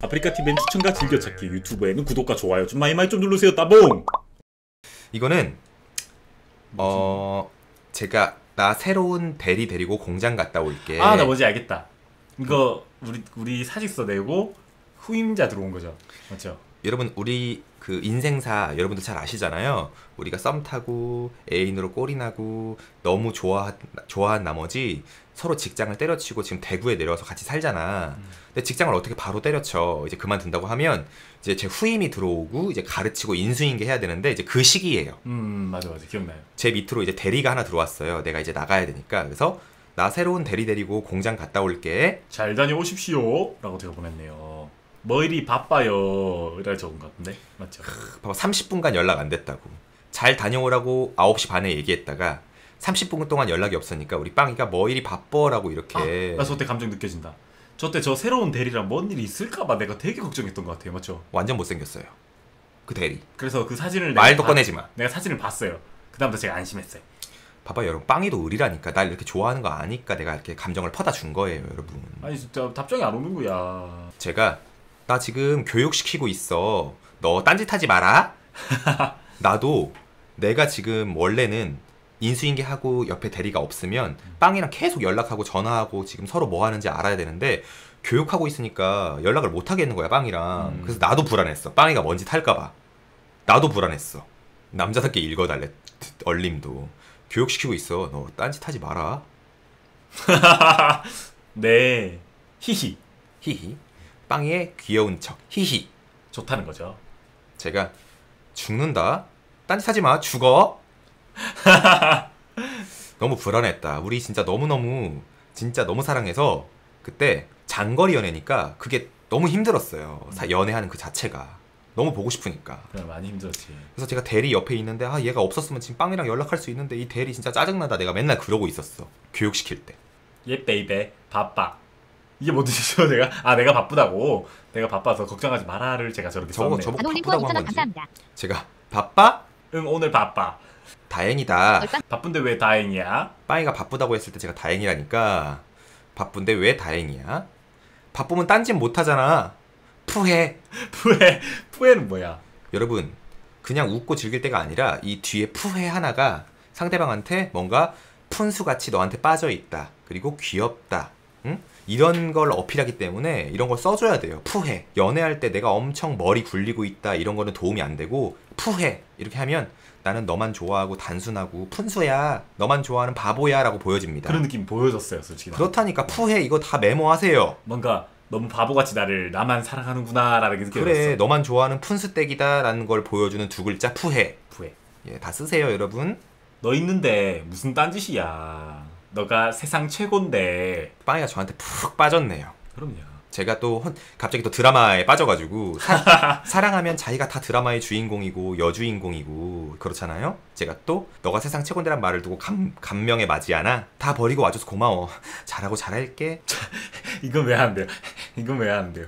아프리카 TV엔 추천과 즐겨찾기. 유튜브에는 구독과 좋아요 좀 많이 많이 좀 누르세요. 따봉! 이거는 어 제가 나 새로운 대리 데리고 공장 갔다 올게. 아 나 뭔지 알겠다. 이거 우리 우리 사직서 내고 후임자 들어온 거죠. 맞죠? 여러분 우리 그 인생사 여러분들 잘 아시잖아요. 우리가 썸 타고 애인으로 꼴이 나고 너무 좋아 좋아한 나머지 서로 직장을 때려치고 지금 대구에 내려와서 같이 살잖아. 음. 근데 직장을 어떻게 바로 때려쳐 이제 그만둔다고 하면 이제 제 후임이 들어오고 이제 가르치고 인수인계 해야 되는데 이제 그 시기예요. 음 맞아 맞아 기억나요 제 밑으로 이제 대리가 하나 들어왔어요. 내가 이제 나가야 되니까 그래서 나 새로운 대리 데리고 공장 갔다 올게. 잘 다녀오십시오 라고 제가 보냈네요 뭐 이리 바빠요 이라 적은 것 같은데 맞죠? 봐봐 30분간 연락 안 됐다고. 잘 다녀오라고 9시 반에 얘기했다가 30분 동안 연락이 없으니까 우리 빵이가 뭐 일이 바빠라고 이렇게 나 저때 감정 느껴진다 저때 저 새로운 대리랑 뭔 일이 있을까봐 내가 되게 걱정했던 것 같아요 맞죠? 완전 못생겼어요. 그 대리. 그래서 그 사진을 내가 말도 봐- 꺼내지 마. 내가 사진을 봤어요 그 다음부터 제가 안심했어요 봐봐 여러분 빵이도 의리라니까 날 이렇게 좋아하는 거 아니까 내가 이렇게 감정을 퍼다 준 거예요 여러분. 아니 진짜 답장이 안 오는 거야 제가 나 지금 교육시키고 있어. 너 딴짓하지 마라. 나도 내가 지금 원래는 인수인계 하고 옆에 대리가 없으면 빵이랑 계속 연락하고 전화하고 지금 서로 뭐 하는지 알아야 되는데 교육하고 있으니까 연락을 못 하겠는 거야 빵이랑. 음. 그래서 나도 불안했어. 빵이가 뭔지 탈까봐. 나도 불안했어. 남자답게 읽어달래. 얼림도. 교육시키고 있어. 너 딴짓 하지 마라. 네 히히 히히. 빵이의 귀여운 척. 히히. 좋다는 거죠 제가 죽는다. 딴짓 하지 마. 죽어. 너무 불안했다. 우리 진짜 너무너무 진짜 너무 사랑해서 그때 장거리 연애니까 그게 너무 힘들었어요. 사- 연애하는 그 자체가 너무 보고 싶으니까. 그래 많이 힘들었지 그래서 제가 대리 옆에 있는데 아 얘가 없었으면 지금 빵이랑 연락할 수 있는데 이 대리 진짜 짜증나다. 내가 맨날 그러고 있었어. 교육시킬 때. 예 baby 바빠 이게 뭔 뜻이죠? 내가? 아 내가 바쁘다고. 내가 바빠서 걱정하지 마라를 제가 저렇게 저거 썼네요. 저거 바쁘다고 한 2,000원 건지. 제가 바빠? 응 오늘 바빠. 다행이다. 바쁜데 왜 다행이야? 빵이가 바쁘다고 했을 때 제가 다행이라니까. 바쁜데 왜 다행이야? 바쁘면 딴짓 못하잖아. 푸해. 푸에 푸에는 뭐야? 여러분 그냥 웃고 즐길 때가 아니라 이 뒤에 푸해 하나가 상대방한테 뭔가 푼수같이 너한테 빠져있다. 그리고 귀엽다. 응? 이런 걸 어필하기 때문에 이런 걸 써줘야 돼요 푸해. 연애할 때 내가 엄청 머리 굴리고 있다. 이런 거는 도움이 안 되고 푸해. 이렇게 하면 나는 너만 좋아하고 단순하고 푼수야. 너만 좋아하는 바보야. 라고 보여집니다. 그런 느낌 보여줬어요 솔직히. 그렇다니까 푸해. 이거 다 메모하세요. 뭔가 너무 바보같이 나를 나만 사랑하는구나. 라는 게 느껴졌어 그래 너만 좋아하는 푼수떼기다. 라는 걸 보여주는 두 글자 푸해. 푸에 예, 다 쓰세요 여러분 너 있는데 무슨 딴짓이야 너가 세상 최고인데. 빵이가 저한테 푹 빠졌네요. 그럼요. 제가 또 혼- 갑자기 또 드라마에 빠져가지고 사, 사랑하면 자기가 다 드라마의 주인공이고 여주인공이고 그렇잖아요? 제가 또 너가 세상 최고인데란 말을 두고 감, 감명에 맞이하나 다 버리고 와줘서 고마워. 잘하고 잘할게. 이건 왜 안 돼요? 이건 왜 안 돼요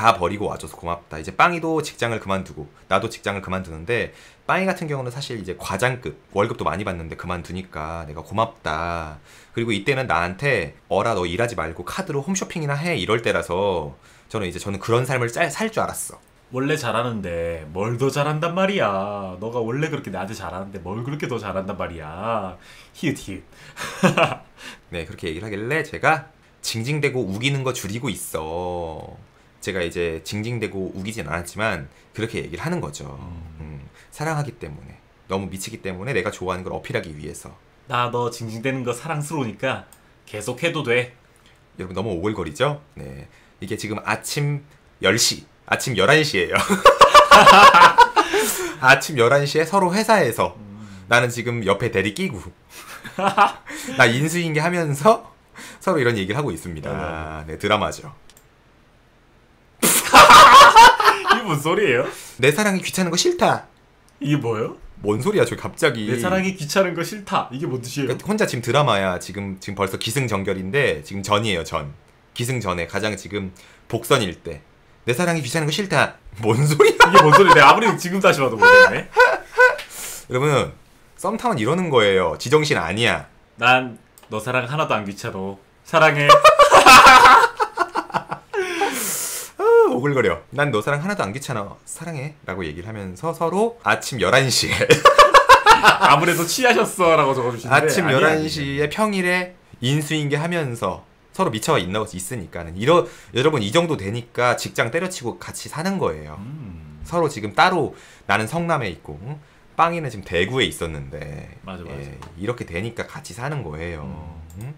다 버리고 와줘서 고맙다. 이제 빵이도 직장을 그만두고 나도 직장을 그만두는데 빵이 같은 경우는 사실 이제 과장급 월급도 많이 받는데 그만두니까 내가 고맙다. 그리고 이때는 나한테 어라 너 일하지 말고 카드로 홈쇼핑이나 해 이럴 때라서 저는 이제 저는 그런 삶을 살 줄 알았어. 원래 잘하는데 뭘 더 잘한단 말이야 너가 원래 그렇게 나한테 잘하는데 뭘 그렇게 더 잘한단 말이야 히읗 히읗 네 그렇게 얘기를 하길래 제가 징징대고 우기는 거 줄이고 있어. 제가 이제 징징대고 우기진 않았지만 그렇게 얘기를 하는 거죠. 음, 사랑하기 때문에 너무 미치기 때문에 내가 좋아하는 걸 어필하기 위해서. 나 너 징징대는 거 사랑스러우니까 계속 해도 돼 여러분 너무 오글거리죠? 네. 이게 지금 아침 10시, 아침 11시예요. 아침 11시에 서로 회사에서 나는 지금 옆에 대리 끼고 나 인수인계 하면서 서로 이런 얘기를 하고 있습니다. 네, 드라마죠. 뭔 소리예요? 내 사랑이 귀찮은 거 싫다. 이게 뭐예요? 뭔 소리야, 저 갑자기. 내 사랑이 귀찮은 거 싫다 이게 뭔 뜻이에요? 그러니까 혼자 지금 드라마야. 지금 지금 벌써 기승전결인데 지금 전이에요, 전. 기승전에 가장 지금 복선일 때. 내 사랑이 귀찮은 거 싫다. 뭔 소리야? 이게 뭔 소리야 아무리 지금 다시 봐도 모르겠네 여러분 썸타운 이러는 거예요 지정신 아니야 난 너 사랑 하나도 안 귀찮어 사랑해 오글거려. 난 너 사랑 하나도 안 귀찮아. 사랑해. 라고 얘기를 하면서 서로 아침 11시에 아무래도 취하셨어 라고 적어주시는데 아침 아니, 11시에 평일에 인수인계 하면서 서로 미쳐가 있나 있으니까는 이러 여러분 이 정도 되니까 직장 때려치고 같이 사는 거예요. 음, 서로 지금 따로 나는 성남에 있고 응? 빵이는 지금 대구에 있었는데 맞아, 맞아. 예, 이렇게 되니까 같이 사는 거예요. 음. 응?